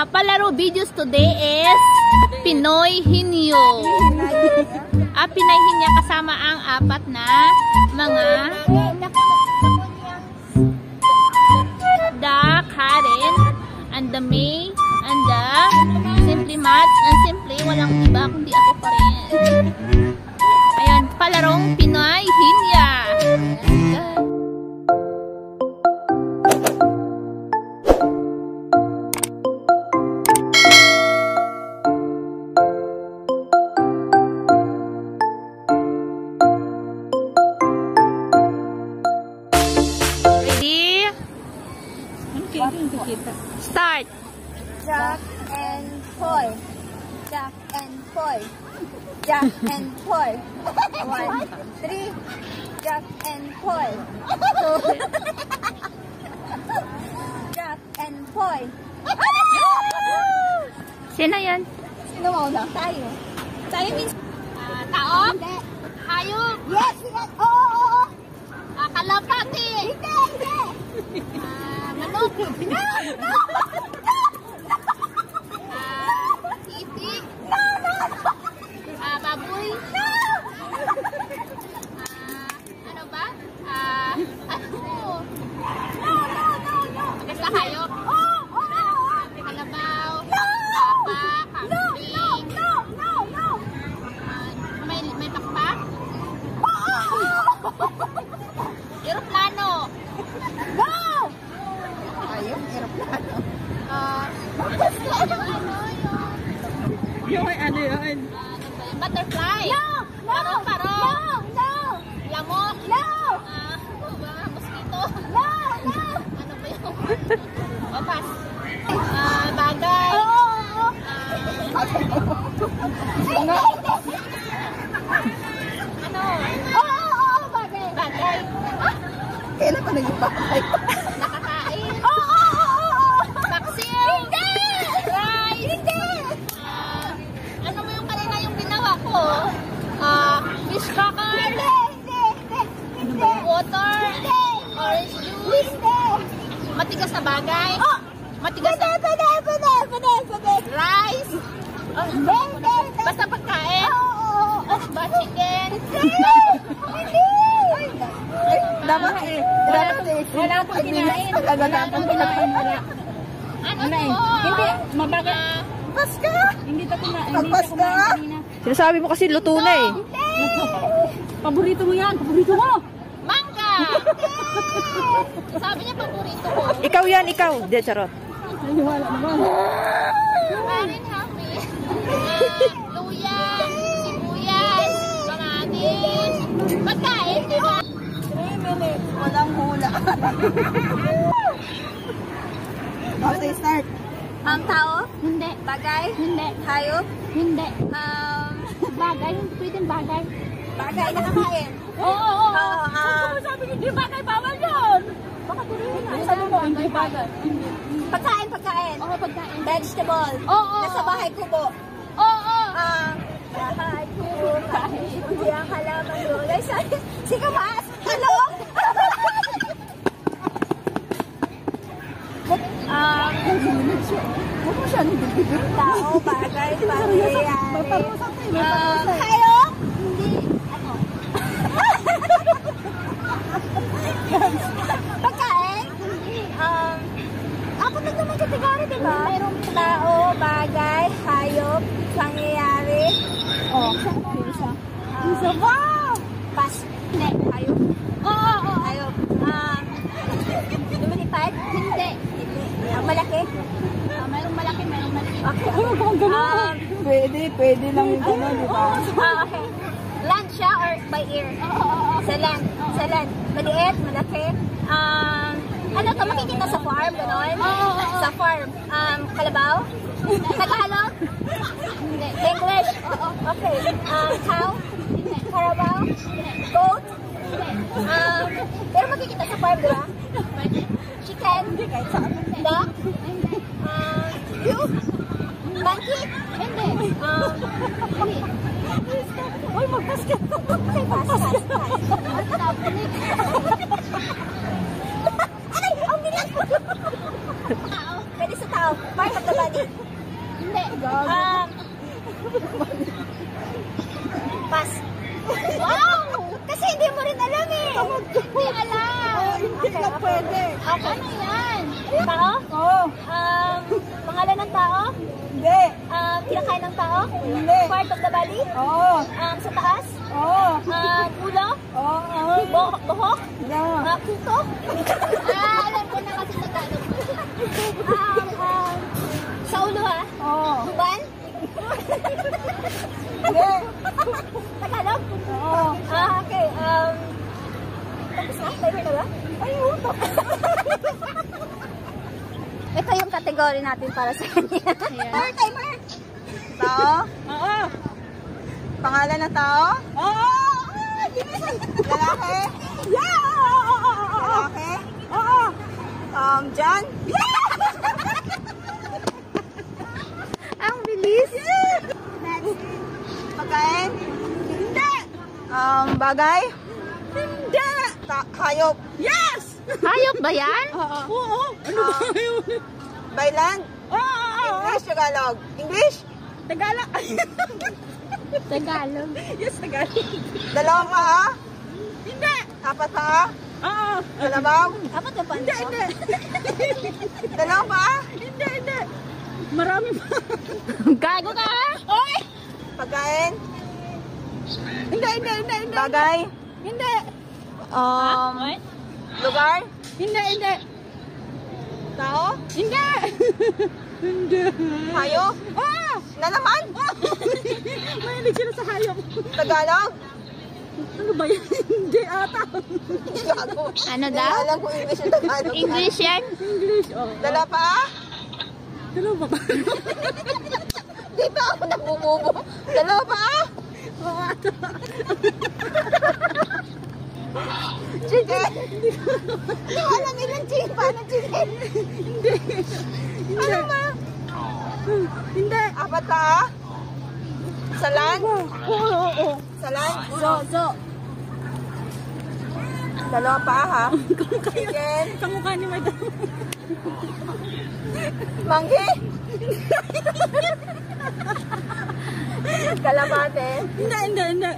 ah, palaro videos today is Pinoy Hinyo. Ah, Pinay Hinya kasama ang apat na mga the Karen and the May and the Simply Mats and Simply walang iba kundi ako pa rin. Ayan, palarong Pinoy Hinya. Start. Jack and Poy. Jack and Poy. Jack and Poy. One, three. Jack and. Two. Jack and Poy. Sino yan? Sino mauna? Tayo. Tayo means... Ah, tao? Hindi. Hayop? Yes! Yes! Oo! Oo! oo. Ah, kalapati? Hindi! Hindi! Ah, 啊啊哈哈 Butterfly? No! No! Parong-parong? No! No! Lamok? No! Ah, ano ba? Mosquito? No! No! Ano ba yun? O, pass. Ah, bagay? Oo! Oo! Ah, ano? Oo! Oo! Bagay! Bagay? Kailan pa naging bagay? Nakakain? Oo! Oo! Oo! Paksiw? Hindi! Rice? Hindi! Ah, ano mo yung kanina yung ginawa ko? Ah, fish cracker? Hindi! Hindi! Hindi! Hindi! Water? Hindi! Orange juice? Hindi! Matigas na bagay? Oh! Matigas Pwede! na Pwede! Pwede! Pwede! Pwede! rice? Hindi! Hindi! Basta pagkain? Oo! Oo! Ano ba? Chicken? Hindi! Hindi! Dapat eh. Dapat eh. Wala pong kinain. Wala pong kinain. Ano Ano eh? to? Hindi. Mabagal. Ah, Pas ka! Hindi ka kumain. Hindi Pagpas ka ka! kumain kanina. Sinasabi mo kasi luto na eh. Paborito mo yan. Paborito mo. mangga! Sabi niya paborito ko. Ikaw yan, ikaw. Di, charot. Naniwala naman. Karin happy. Ah, luya, sibuyas, kamatis. Pagkain, di ba? 3 minutes. Walang hula. okay, start. Ang tao? Hindi. Bagay? Hindi. Hayop? Hindi. Um, Bagay, hindi pwedeng bagay. bagay na kakain. Oo, oo, oo. Oo, um, Sabi ko, hindi bagay. Bawal yun. Baka tuloy na. Sabi mo, hindi bagay. pagkain, pagkain. Oo, pagkain. Vegetable. Oo. Nasa bahay kubo. Oo, oo. Ah, bahay kubo. Hindi ang halaman gulay. Sabi, sige mas. Hello? Ah, Huwag mo siya nagbibitin. tao, bagay, pangyayari. May parusa eh. May parusa. hayop? Hindi. Ano? Pagkain? Um, apat na naman kategori, di ba? Mayroong tao, bagay, hayop, pangyayari. Oh, isa. Isa pa! Pas. Hindi. Hayop. Oo, oo, oo. Hayop. Um, lumilipad? Hindi. Hindi. Ang malaki? Ah, mayroong malaki, mayroong maliit. Okay. Ay, huwag kang ganun. Um, Pwede, pwede lang yung gano'n, di ba? Ah, okay. Land siya or by ear? Sa land. Sa land. Maliit, malaki. Um, ano to, makikita sa farm, gano'n? Sa farm. Um, kalabaw? Tagalog? English? Okay. Um, cow? Carabao? Goat? Um, pero makikita sa farm, di ba? Chicken? Duck? Um? Monkey? Hindi. Um, Uy, mag-basket. Okay, pass, pass, pass. Ay, ang bilis! Tao. Pwede sa tao. Part of the body. Pwede. Hindi. Um, pass. Wow! Kasi hindi mo rin alam eh. Hindi alam. Hindi na pwede. Okay. Ano yan? Tao? Oo. Um, pangalan ng tao? Hindi. Um, kinakain ng tao? Hindi. Part of the body? Oo. Um, sa taas? Oo. Um, ulo? Oo. Oo. Bo buhok? Yeah. Uh, kuko? ah, alam ko na kasi Tagalog. Um, um, sa ulo ha? Oo. Tuban? Hindi. Tagalog? Oo. Ah, okay. Um, tapos na? Timer na ba? Ay, oo, tapos. Ito yung kategory natin para sa kanya. Timer, timer! Tao? Oo. Pangalan ng tao? Oo. Lalaki? Yeah! Lalaki? Oo. Um, John? Ang bilis. Pagkain? Hindi. Um, bagay? Hindi. Ta hayop? Yes! Hayop ba yan? Oo. Ano ba yun? By land? Oo. English, Tagalog. English? Tagalog. Tagalog. yes, Tagalog. Dalawang paa? Hindi. Apat paa? Oo. Kalabaw? Apat na pa. Hindi, hindi. Dalawang paa? Hindi, hindi. Marami pa. Gago ka ha? Oy! Pagkain? Hindi, hindi, hindi, hindi. Bagay? Hindi. Um, What? lugar? Hindi, hindi. Tao? Hindi. hindi. Hayop? Oo. Na naman? Mahilig sila sa hayop. Tagalog? Ano ba yan? Hindi ata. Gago. Ano Hindi daw? alam kung English o Tagalog. English yan? English, oh. Dala pa? Dala pa ba? Di pa ako nabumubo. Dala pa? Chicken? Hindi ko alam ilang chicken. Paano chicken? Hindi. Ano ba? Hindi. Apat pa? Salan? Oo, oo, oo. Salan? So, so. Dalawa pa ha? Chicken? Kamukha ni Madam. Manggi? Kalabate? Hindi, hindi, hindi.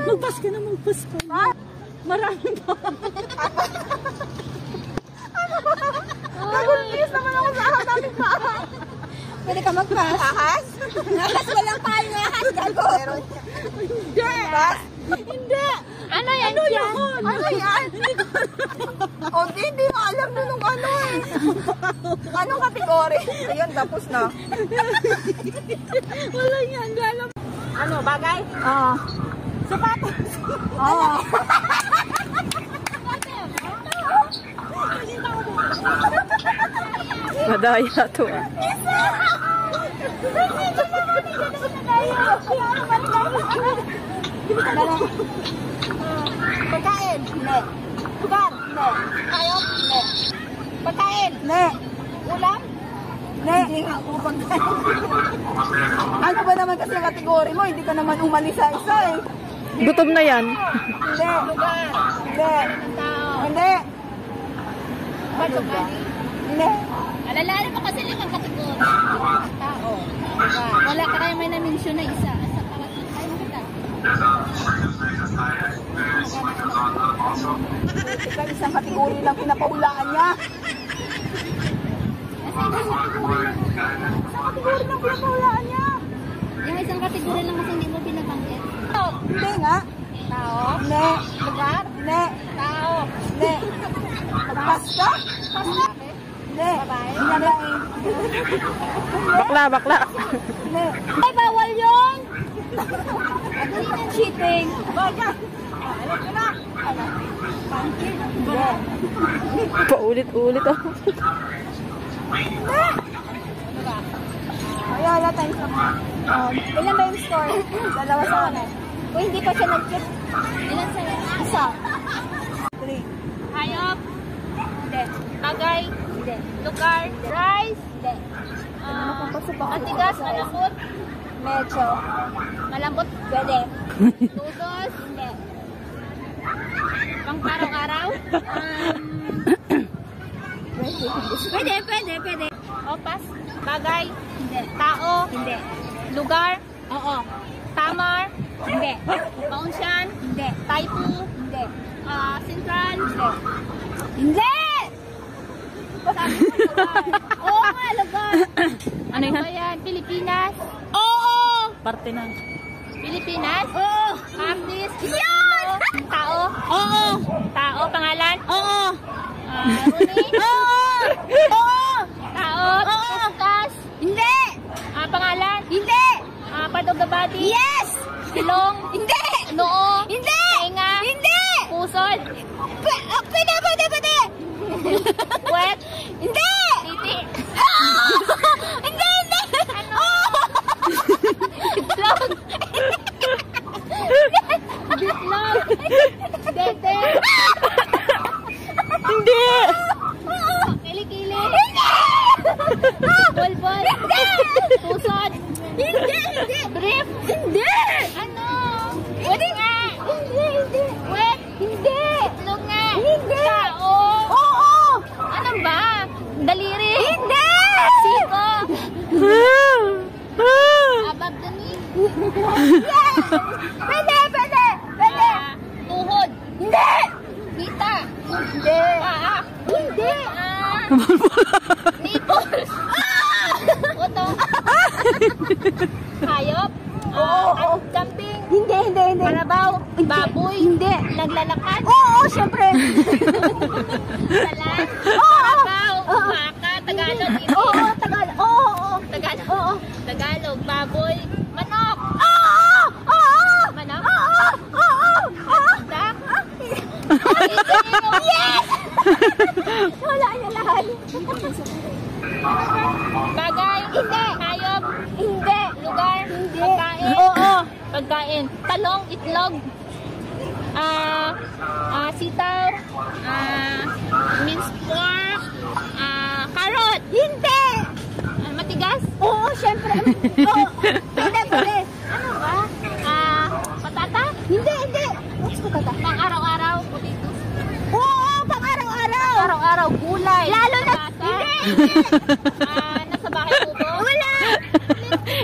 Magpas ka na, magpas ka. Ha? Marami pa. Nagulis naman ako sa hanapin pa. Pwede ka mag-pass. Ahas? Ahas, walang tayo ng ahas. Gago. Hindi. Pass? Hindi. Ano yan dyan? Ano yan? o, di, hindi na nung ano eh. Anong kategory? Ayun, tapos na. Wala hindi alam. Ano, bagay? Oo. Sapatos. Oo. Madaya to. Pagkain? Hindi. Lugar? Hindi. Hayop? Hindi. Pagkain? Hindi. Ulam? Hindi. Hindi nga ako pagkain. ano ba naman kasi ang kategory mo? Hindi ka naman umalis sa isa eh. Gutom na yan. Hindi. Lugar? Hindi. Tao. Hindi. Body. Hindi. Alalaala mo kasi limang kategory. Tao. Wala ka kayo may na-mention na isa. Sa pangatlo. Ay, mo kita. Ikaw isang kategory lang pinapahulaan niya. Isang kategory lang pinapahulaan niya. Yung isang kategory lang kasi hindi mo binabanggit. Hindi nga. Tao. Hindi. Lugar? Hindi. Tao. Hindi. Pagpas ka? Hindi. Hindi lang eh. Bakla, bakla. Hindi. Ay, bawal yun! Ano yun yung cheating? Bagay. Paulit-ulit oh. Ay, wala tayo sa um, Ilan ba yung score? Dalawa sa akin. Kung hindi pa siya nag-trip, Ilan sa'yo? isa. Three. Hayop. Hindi. Bagay. Hindi. Lugar. Rice. Hindi. Uh, ako. matigas. Malambot. Medyo. Malambot. Pwede. Tutos. Hindi. Pang araw-araw. Um, Pwede, pwede, pwede. O, pass. Bagay. Hindi. Tao. Hindi. Lugar. Oo. Tamar. Hindi. Paunsyan. Hindi. Taipu. Hindi. ah, Central. Hindi! Sabi mo lugar. Oo nga, lugar. Ano ba yan? Pilipinas. Oo! Parte na. Pilipinas. Oo! Artist. Yan! Oo! Tao. Pangalan. Oo! Rooney. Oo! Oo! Tao. Oo. Kaskas. Hindi! Ah, pangalan. Hindi! Ah, part of the body. Yes! Silong. Hindi! Noo. Hindi! Tenga. Hindi! Pusod. P- ah, Pwede, pwede, pwede! Puwet. Hindi! Titi. Hindi, hindi! Ano? Itlog! Bitlog. Dede. Hindi! Kilikili. Bulbul. Pusod. Hindi, hindi! Brief. Hindi! Ano? Wet nga. Hindi, hindi! Wet. Hindi! Itlog nga. Hindi! Tao. Oo! Ano ba? Daliri. Hindi! Siko. Ah! Ah! Above the knee. Yes! Pwede, pwede! Pwede! Ah, tuhod. Hindi! Kita. Hindi! Paa. Hindi! Ah, nipples. Uto. Hayop. Oo, Ah, oo. Kambing. Hindi, hindi, hindi! Karabaw. Baboy. Hindi! Naglalakad. Oo, syempre! Salan. Oo. Karabaw. Oo. Baka. Tagalog. Hindi. Oo, tagal! Oo, oo! Tagalog. Oo! Tagalog. Baboy. Manok. Oo! Oo! Manok. Oo! Oo! Oo! Duck. Yes! Wala niya lahat. Bagay. Hindi. Hayop. Hindi. Lugar. Hindi. Pagkain. Oo. Pagkain. Talong. Itlog. Ah, ah, sitaw. Ah, minced pork. Ah, carrot. Hindi. Ah, matigas. Oo, syempre. Oo. Pwede, pwede. Ano ba? Ah, patata. Hindi, hindi. What's patata? Pang araw-araw. Potatoes. Oo, pang araw-araw. Araw-araw. Gulay. Lalo na. Patata. Hindi. Ah, nasa bahay po po. Wala.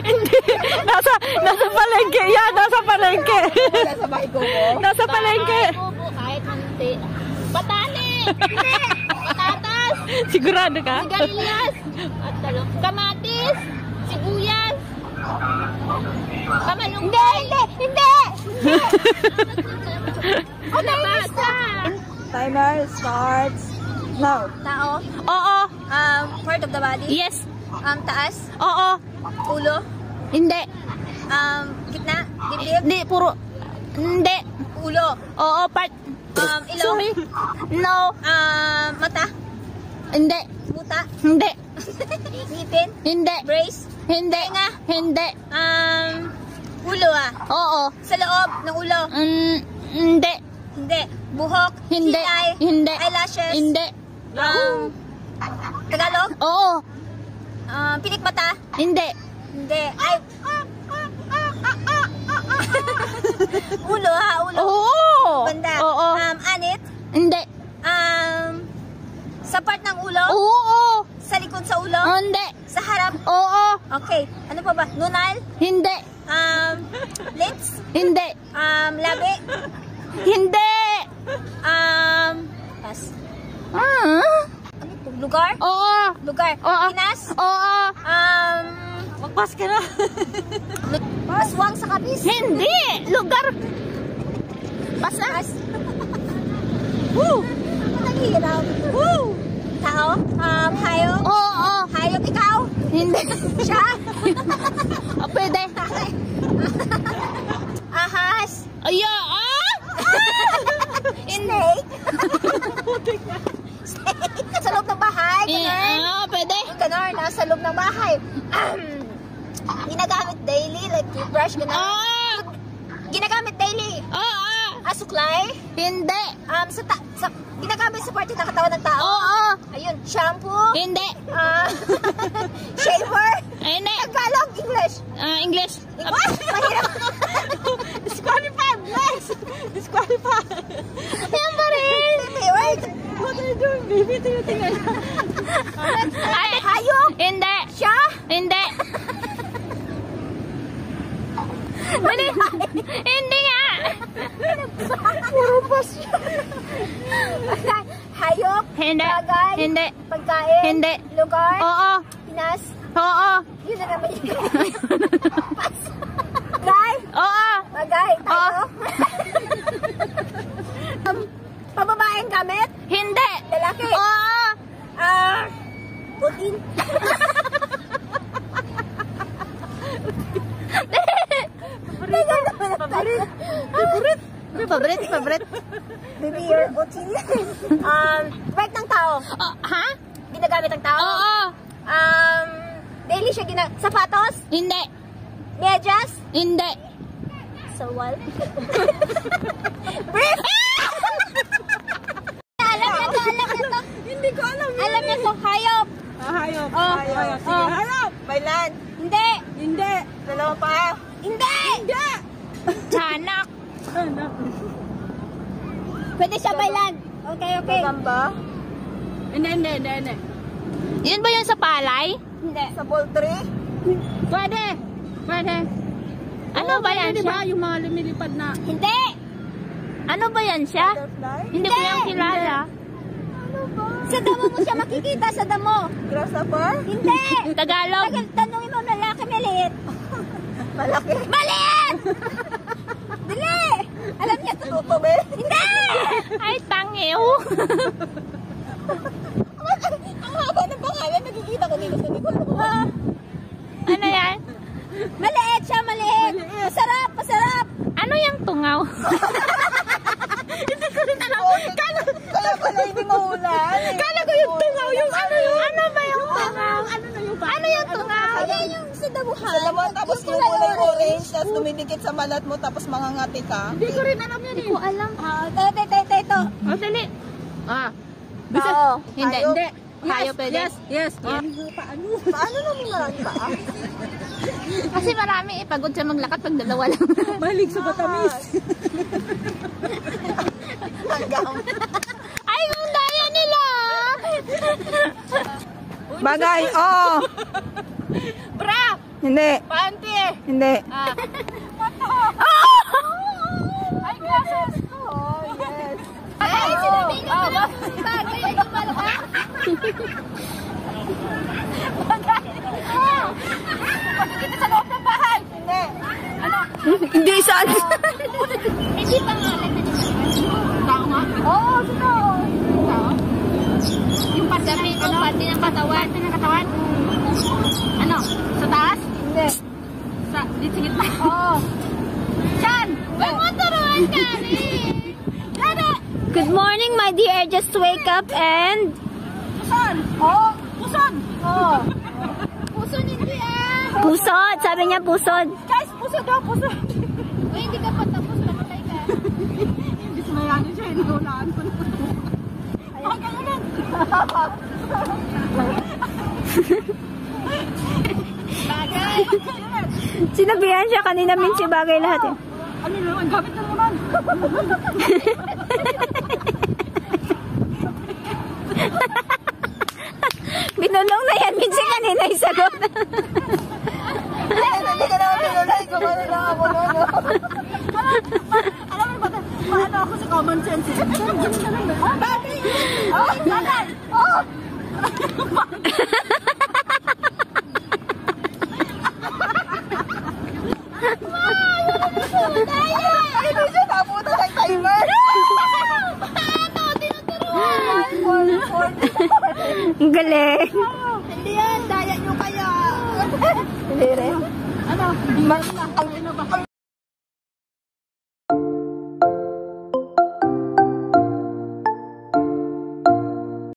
Hindi! Nasa, nasa palengke yan! Nasa palengke! Wala sa bahay ko po. Nasa palengke! Bahay po po. Kahit manti. Patani. Patatas. Sigurado ka? Sigarilyas. At talong. Kamatis. Sibuyas. Kamalunggay. Hindi, hindi. Kalabasa. Timer starts now. Tao. Oo! Um, part of the body. Yes! Um, taas. Oo! Ulo. Hindi! Um, gitna. Dibdib. Hindi, puro... Hindi! Ulo. Oo, part... Um, ilong. Sorry! No! Um, mata. Hindi! Buta. Hindi! Ngipin. Hindi! Brace. Hindi! Tenga. Hindi! Um, ulo ah. Oo! Sa loob ng ulo. Mm, hindi! Hindi. Buhok. Hindi! Kilay. Hindi! Eyelashes. Hindi! Um, Tagalog. Oo! Um, pilik mata. Hindi! Hindi. Ay. ulo ha, ulo. Oo! Banda. Oo! Um, anit. Hindi! Um, sa part ng ulo. Oo! Sa likod sa ulo. Hindi! Sa harap. Oo! Okay. Ano pa ba? Nunal. Hindi! Um, lips. Hindi! Um, labi. Hindi! Um, pas. Ah! Ano to? Lugar? Oo! Lugar. Oo. Pinas. Oo! Um, Magpas ka na! aswang sa kabis. Hindi! Lugar! Pasas. Woo! Nanghihirap. Woo! Tao? Um, hayop? Oo! Hayop ikaw? Hindi! Siya? Ah, pwede! Ahas? Aya! Ah! Snake? Snake? Sa loob ng bahay? Ganun? Ah, pwede! Ganun, nasa loob ng bahay. Ginagamit daily, like toothbrush, ganun. Ah! Ginagamit daily. Ah! Ah, suklay? Hindi! Um, sa, ta- sa ginagamit sa parte ng katawan ng tao. Oo! Ayun, shampoo. Hindi! Ah, shaver. Hindi! Tagalog, English. Ah, English! What? Mahirap. Disqualified! Next! Disqualified! Yan pa rin. Wait, wait. Ay, hayop? Hindi. Siya? Hindi. Mali. Hindi nga. Hayop, Hindi. bagay, Hindi. pagkain, Hindi. lugar, Oo. Pinas, Oo. yun na naman yun. Bagay, Oo. bagay, tayo. um, pababaeng gamit, Hindi. lalaki, Oo. ah, putin, Favorite. Favorite. Favorite. baby or putin. um, work ng tao, Oh, ha? ginagamit ng tao. Oo. Um, daily siya gina... Sapatos, Hindi. medyas, Hindi. sawal. Brief! alam niya to, alam niya to. Hindi ko alam yun. Alam niya to, hayop. Ah, hayop. Oh, hayop. Sige, oh. hayop. Bailan. Hindi. Hindi. Dalawa pa. Hindi. Hindi. Tiyanak. Pwede siya bailan. Okay, okay. Gamba. Hindi, hindi, hindi, hindi. Yun ba yun sa palay? Hindi. Sa poultry. Pwede. Pwede. Ano ba yan siya? Yung mga lumilipad na Hindi. Ano ba yan siya? butterfly. Hindi ko yan kilala. Sa damo mo siya makikita sa damo. Grasshopper. Hindi. Tagalog. Tagal, tanungin mo lalaki maliit. Malaki. Maliit! Dali! Alam niya to. Tutobe. Hindi! Ay, tangiw. Ang haba ng pangalan, nakikita ko dito sa likod. Ah, Ano yan? maliit siya, maliit. Masarap, masarap. Ano yung tungaw? Hindi ko rin alam. Kala, kaya pala hindi mahulaan. eh. Kala ko yung tungaw. Yung ano yung ano ba yung tungaw? Ano na yung Ano yung tungaw? Yung sa damuhan. Sa laman, tapos yung kulay orange, tapos dumidikit sa malat mo, tapos mangangati ka. Hindi ko rin alam yan Hindi ko alam. Ah, ito, ito, ito, ito, ito. O, dali. Ah. Oo. Hindi, hindi. Hayop pwede. Yes, yes. Paano? Paano naman marami pa? Kasi marami eh. Pagod siya maglakad pag dalawa lang. Mahilig sa batamis. Hanggang. Ay, ang daya nila! Bagay, oo. Bra! Hindi, Panty! hindi. Ah. Ay, glasses. Oh, yes. Ay, sinabi niyo Oh, na bagay ay lumalaki. Bagay. Oh. Makikita sa loob ng bahay. Hindi. Ano? Hindi saan. Hindi pangalan na Tao nga? Oo, sino? Yung pati, yung pati ng katawan. Pati ng katawan? Ano? Sa taas? Hindi. Sa, dito gitna? Oo. Chan! Huwag mo turuan ka rin! Good morning, my dear. I just wake up and... Pusan. Oh, Pusan. oh. Puso hindi ah! Pusod. Sabi niya pusod. Guys, puso daw, puso. Uy, hindi ka pa tapos. Patay ka. Imbis na yan siya, inulaan ko na. Lang. Bagay! Sinabihan siya kanina min si bagay lahat eh. Ano na naman, gamit na naman. Binulong na yan min si kanina yung sagot. Hindi ka naman pinulay kung ano na ako noon. Alam mo ba, paano ako sa common sense? eh? Bagay! Oh, bagay! Oh! Ay, hindi siya nabuta ng timer. Ang galing. Hindi yan, daya nyo kaya. Hindi rin. Ano? Ang,